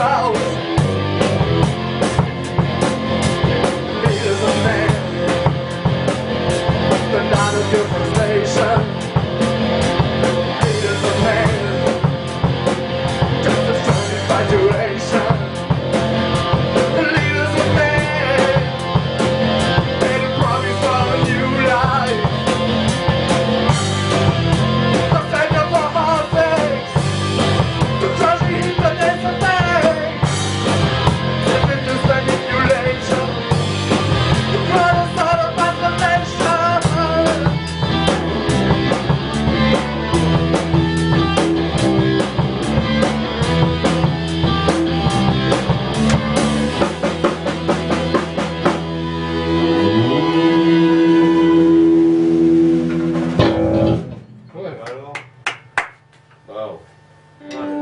啊。embargo, wow. Vale.